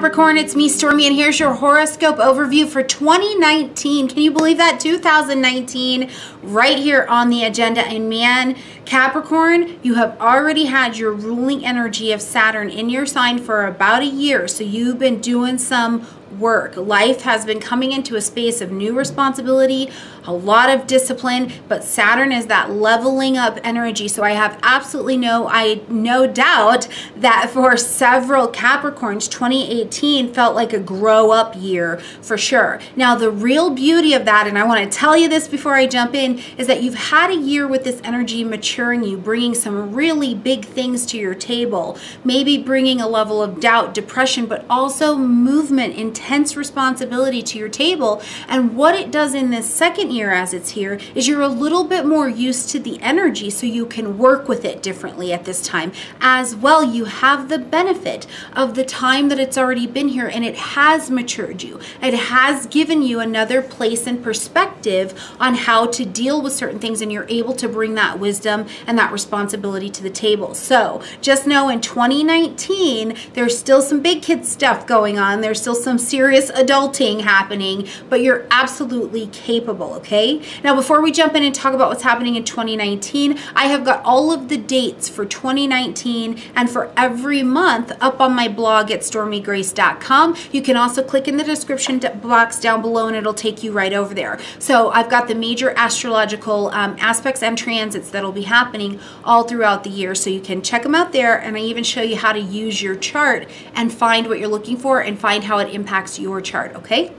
Capricorn, it's me, Stormy, and here's your horoscope overview for 2019. Can you believe that? 2019, right here on the agenda. And man, Capricorn, you have already had your ruling energy of Saturn in your sign for about a year. So you've been doing some work. Life has been coming into a space of new responsibility, a lot of discipline, but Saturn is that leveling up energy. So I have absolutely no I no doubt that for several Capricorns 2018 felt like a grow up year for sure. Now the real beauty of that and I want to tell you this before I jump in is that you've had a year with this energy maturing you, bringing some really big things to your table. Maybe bringing a level of doubt, depression, but also movement, intense responsibility to your table. And what it does in this second year year as it's here is you're a little bit more used to the energy so you can work with it differently at this time. As well, you have the benefit of the time that it's already been here and it has matured you. It has given you another place and perspective on how to deal with certain things and you're able to bring that wisdom and that responsibility to the table. So just know in 2019, there's still some big kid stuff going on. There's still some serious adulting happening, but you're absolutely capable, okay? Now, before we jump in and talk about what's happening in 2019, I have got all of the dates for 2019 and for every month up on my blog at stormygrace.com. You can also click in the description box down below and it'll take you right over there. So I've got the major astrological um, aspects and transits that'll be happening all throughout the year. So you can check them out there and I even show you how to use your chart and find what you're looking for and find how it impacts your chart, okay?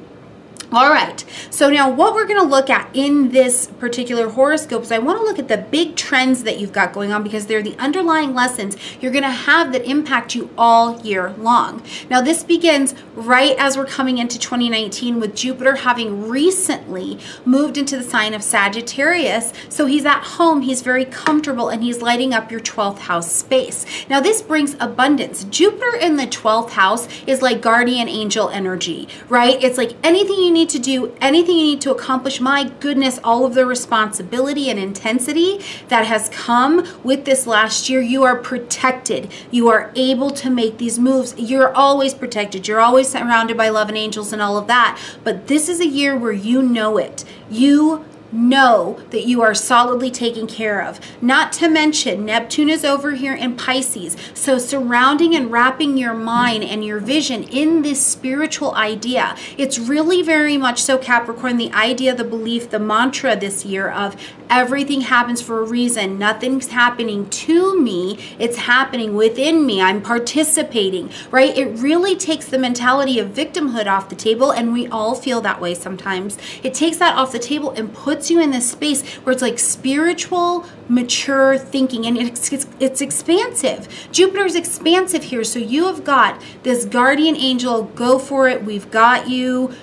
All right, so now what we're gonna look at in this particular horoscope is I wanna look at the big trends that you've got going on because they're the underlying lessons you're gonna have that impact you all year long. Now this begins right as we're coming into 2019 with Jupiter having recently moved into the sign of Sagittarius. So he's at home, he's very comfortable, and he's lighting up your 12th house space. Now this brings abundance. Jupiter in the 12th house is like guardian angel energy, right? It's like anything you need need to do, anything you need to accomplish, my goodness, all of the responsibility and intensity that has come with this last year, you are protected. You are able to make these moves. You're always protected. You're always surrounded by love and angels and all of that. But this is a year where you know it. You know that you are solidly taken care of. Not to mention, Neptune is over here in Pisces. So, surrounding and wrapping your mind and your vision in this spiritual idea. It's really very much so, Capricorn, the idea, the belief, the mantra this year of everything happens for a reason. Nothing's happening to me, it's happening within me. I'm participating, right? It really takes the mentality of victimhood off the table, and we all feel that way sometimes. It takes that off the table and puts you in this space where it's like spiritual, mature thinking, and it's, it's, it's expansive. Jupiter's expansive here, so you have got this guardian angel, go for it, we've got you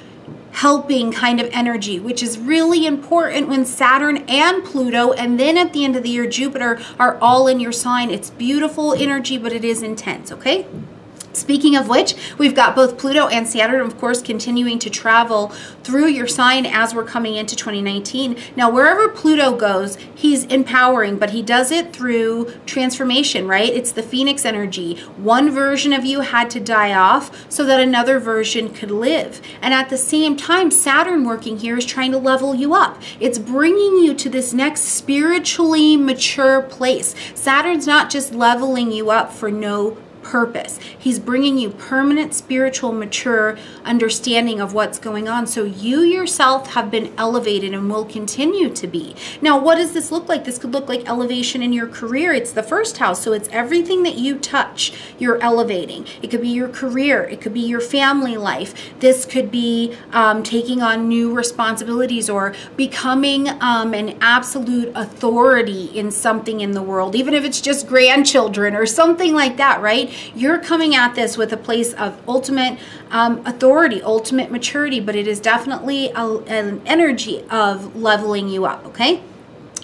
helping kind of energy, which is really important when Saturn and Pluto, and then at the end of the year, Jupiter are all in your sign. It's beautiful energy, but it is intense, okay? Speaking of which, we've got both Pluto and Saturn, of course, continuing to travel through your sign as we're coming into 2019. Now, wherever Pluto goes, he's empowering, but he does it through transformation, right? It's the phoenix energy. One version of you had to die off so that another version could live. And at the same time, Saturn working here is trying to level you up. It's bringing you to this next spiritually mature place. Saturn's not just leveling you up for no purpose. He's bringing you permanent spiritual, mature understanding of what's going on. So you yourself have been elevated and will continue to be. Now, what does this look like? This could look like elevation in your career. It's the first house. So it's everything that you touch, you're elevating. It could be your career, it could be your family life. This could be um, taking on new responsibilities or becoming um, an absolute authority in something in the world, even if it's just grandchildren or something like that, right? You're coming at this with a place of ultimate um, authority, ultimate maturity, but it is definitely a, an energy of leveling you up, okay?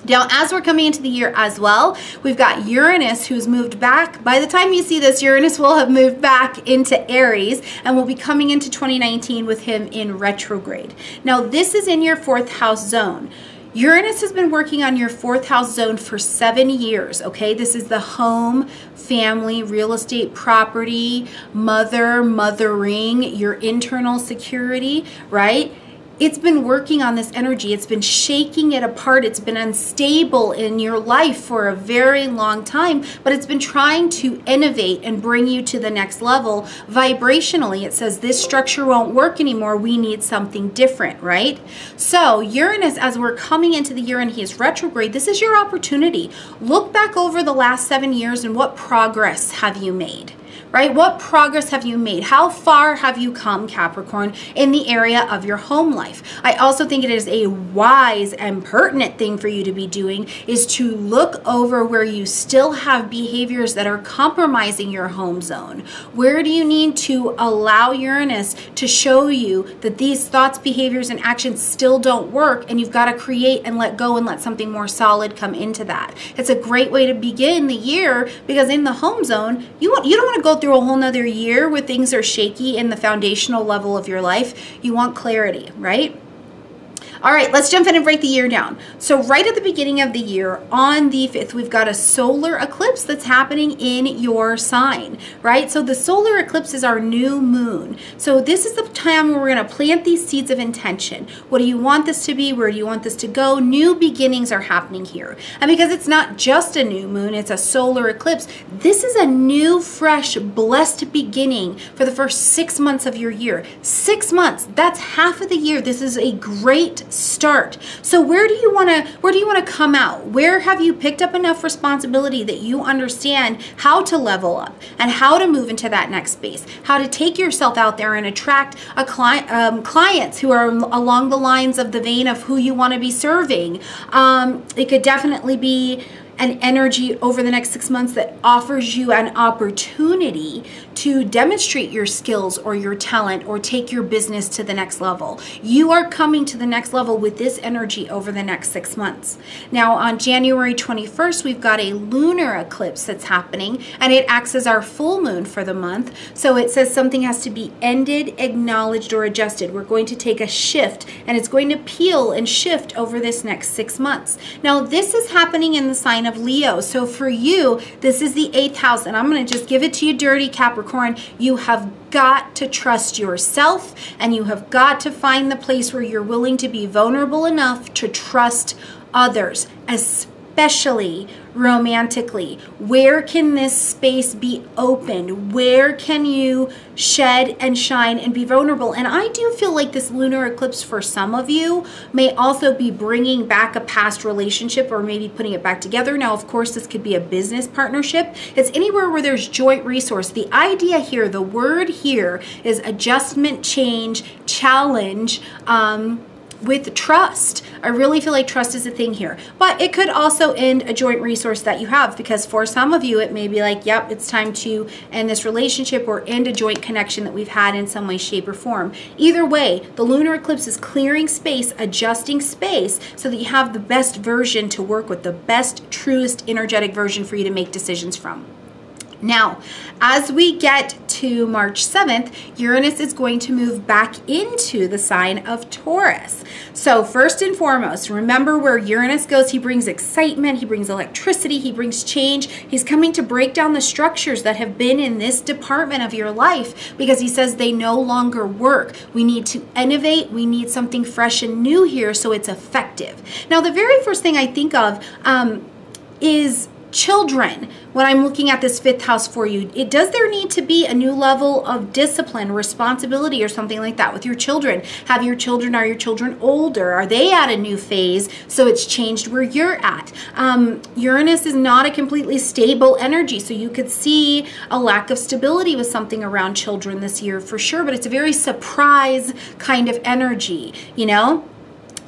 Now, as we're coming into the year as well, we've got Uranus who's moved back. By the time you see this, Uranus will have moved back into Aries and will be coming into 2019 with him in retrograde. Now, this is in your fourth house zone Uranus has been working on your fourth house zone for seven years, okay? This is the home, family, real estate, property, mother, mothering, your internal security, right? It's been working on this energy. It's been shaking it apart. It's been unstable in your life for a very long time, but it's been trying to innovate and bring you to the next level vibrationally. It says this structure won't work anymore. We need something different, right? So, Uranus, as we're coming into the year and he is retrograde, this is your opportunity. Look back over the last seven years and what progress have you made? Right? What progress have you made? How far have you come, Capricorn, in the area of your home life? I also think it is a wise and pertinent thing for you to be doing is to look over where you still have behaviors that are compromising your home zone. Where do you need to allow Uranus to show you that these thoughts, behaviors, and actions still don't work and you've got to create and let go and let something more solid come into that. It's a great way to begin the year because in the home zone, you want you don't want to go through a whole nother year where things are shaky in the foundational level of your life. You want clarity, right? All right, let's jump in and break the year down. So right at the beginning of the year, on the 5th, we've got a solar eclipse that's happening in your sign, right? So the solar eclipse is our new moon. So this is the time where we're going to plant these seeds of intention. What do you want this to be? Where do you want this to go? New beginnings are happening here. And because it's not just a new moon, it's a solar eclipse, this is a new, fresh, blessed beginning for the first six months of your year. Six months, that's half of the year. This is a great start. So where do you want to where do you want to come out? Where have you picked up enough responsibility that you understand how to level up and how to move into that next space? How to take yourself out there and attract a client um, clients who are along the lines of the vein of who you want to be serving. Um, it could definitely be an energy over the next six months that offers you an opportunity to demonstrate your skills or your talent or take your business to the next level. You are coming to the next level with this energy over the next six months. Now, on January 21st, we've got a lunar eclipse that's happening and it acts as our full moon for the month. So it says something has to be ended, acknowledged, or adjusted. We're going to take a shift and it's going to peel and shift over this next six months. Now, this is happening in the sign sign of Leo. So for you, this is the eighth house, and I'm going to just give it to you dirty, Capricorn. You have got to trust yourself, and you have got to find the place where you're willing to be vulnerable enough to trust others, especially romantically? Where can this space be opened? Where can you shed and shine and be vulnerable? And I do feel like this lunar eclipse for some of you may also be bringing back a past relationship or maybe putting it back together. Now, of course, this could be a business partnership. It's anywhere where there's joint resource. The idea here, the word here is adjustment, change, challenge. Um, with trust. I really feel like trust is a thing here. But it could also end a joint resource that you have because for some of you, it may be like, yep, it's time to end this relationship or end a joint connection that we've had in some way, shape, or form. Either way, the lunar eclipse is clearing space, adjusting space so that you have the best version to work with, the best, truest, energetic version for you to make decisions from. Now, as we get to March 7th, Uranus is going to move back into the sign of Taurus. So first and foremost, remember where Uranus goes, he brings excitement, he brings electricity, he brings change. He's coming to break down the structures that have been in this department of your life because he says they no longer work. We need to innovate, we need something fresh and new here so it's effective. Now, the very first thing I think of um, is children when i'm looking at this fifth house for you. It does there need to be a new level of discipline responsibility or something like that with your children? Have your children are your children older? Are they at a new phase? So it's changed where you're at. Um, uranus is not a completely stable energy so you could see a lack of stability with something around children this year for sure but it's a very surprise kind of energy you know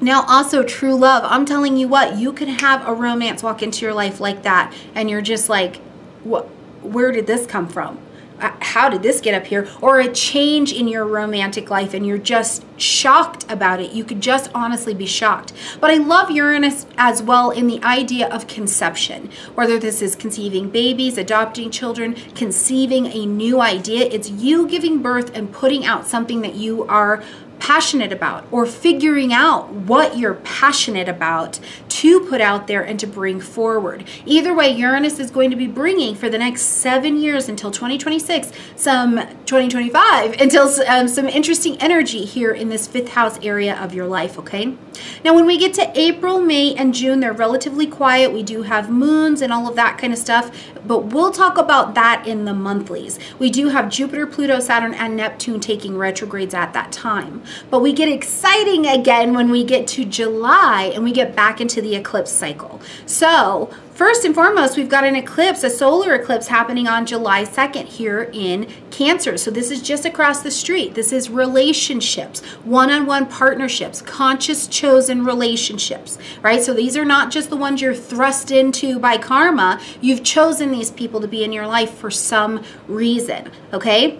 now, also true love. I'm telling you what, you could have a romance walk into your life like that, and you're just like, what? Where did this come from? Uh, how did this get up here? Or a change in your romantic life, and you're just shocked about it. You could just honestly be shocked. But I love Uranus as well in the idea of conception, whether this is conceiving babies, adopting children, conceiving a new idea. It's you giving birth and putting out something that you are passionate about or figuring out what you're passionate about to put out there and to bring forward. Either way, Uranus is going to be bringing for the next seven years until 2026, some 2025, until um, some interesting energy here in this fifth house area of your life, okay? Now, when we get to April, May, and June, they're relatively quiet. We do have moons and all of that kind of stuff, but we'll talk about that in the monthlies. We do have Jupiter, Pluto, Saturn, and Neptune taking retrogrades at that time. But we get exciting again when we get to July and we get back into the eclipse cycle. So First and foremost, we've got an eclipse, a solar eclipse happening on July 2nd here in Cancer. So this is just across the street. This is relationships, one-on-one -on -one partnerships, conscious chosen relationships, right? So these are not just the ones you're thrust into by karma. You've chosen these people to be in your life for some reason, okay?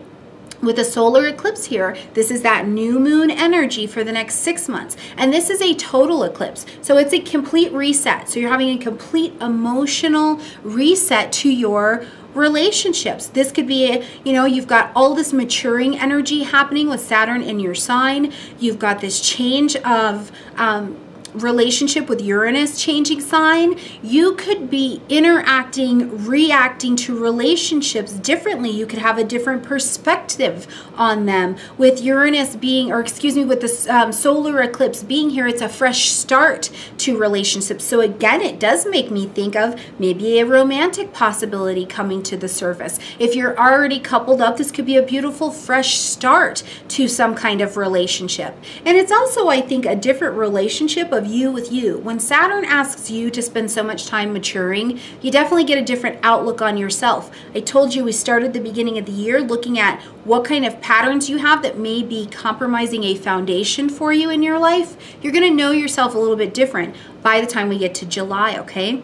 With a solar eclipse here, this is that new moon energy for the next six months. And this is a total eclipse. So it's a complete reset. So you're having a complete emotional reset to your relationships. This could be, you know, you've got all this maturing energy happening with Saturn in your sign. You've got this change of, um, relationship with Uranus changing sign, you could be interacting, reacting to relationships differently. You could have a different perspective on them. With Uranus being, or excuse me, with the um, solar eclipse being here, it's a fresh start to relationships. So again, it does make me think of maybe a romantic possibility coming to the surface. If you're already coupled up, this could be a beautiful fresh start to some kind of relationship. And it's also, I think, a different relationship of you with you. When Saturn asks you to spend so much time maturing, you definitely get a different outlook on yourself. I told you we started the beginning of the year looking at what kind of patterns you have that may be compromising a foundation for you in your life. You're going to know yourself a little bit different by the time we get to July, okay?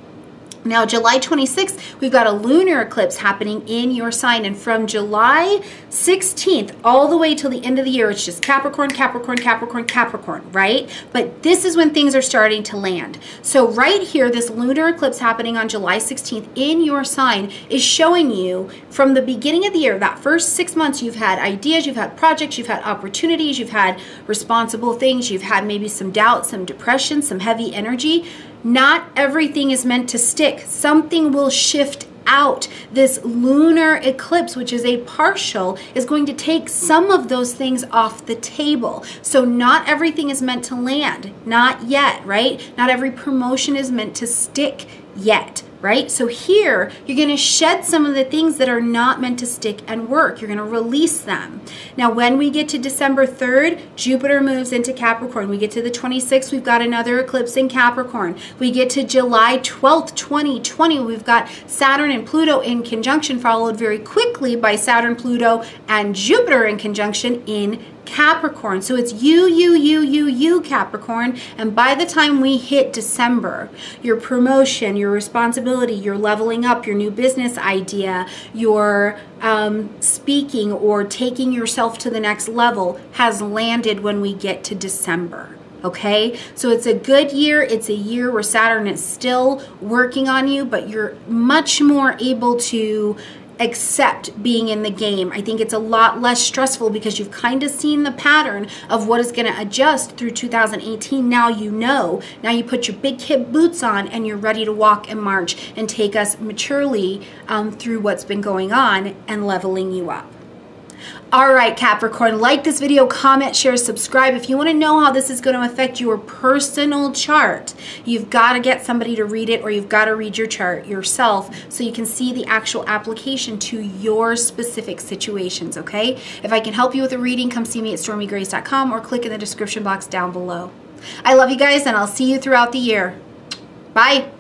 Now, July 26th, we've got a lunar eclipse happening in your sign. And from July 16th all the way till the end of the year, it's just Capricorn, Capricorn, Capricorn, Capricorn, right? But this is when things are starting to land. So right here, this lunar eclipse happening on July 16th in your sign is showing you from the beginning of the year, that first six months, you've had ideas, you've had projects, you've had opportunities, you've had responsible things, you've had maybe some doubt, some depression, some heavy energy not everything is meant to stick. Something will shift out. This lunar eclipse, which is a partial, is going to take some of those things off the table. So not everything is meant to land. Not yet, right? Not every promotion is meant to stick yet right? So here, you're going to shed some of the things that are not meant to stick and work. You're going to release them. Now, when we get to December 3rd, Jupiter moves into Capricorn. We get to the 26th, we've got another eclipse in Capricorn. We get to July 12th, 2020, we've got Saturn and Pluto in conjunction, followed very quickly by Saturn, Pluto, and Jupiter in conjunction in Capricorn. So it's you, you, you, you, you, Capricorn. And by the time we hit December, your promotion, your responsibility, your leveling up, your new business idea, your um, speaking or taking yourself to the next level has landed when we get to December okay? So it's a good year. It's a year where Saturn is still working on you, but you're much more able to accept being in the game. I think it's a lot less stressful because you've kind of seen the pattern of what is going to adjust through 2018. Now you know. Now you put your big kid boots on and you're ready to walk and march and take us maturely um, through what's been going on and leveling you up. All right, Capricorn, like this video, comment, share, subscribe. If you want to know how this is going to affect your personal chart, you've got to get somebody to read it or you've got to read your chart yourself so you can see the actual application to your specific situations, okay? If I can help you with a reading, come see me at stormygrace.com or click in the description box down below. I love you guys and I'll see you throughout the year. Bye.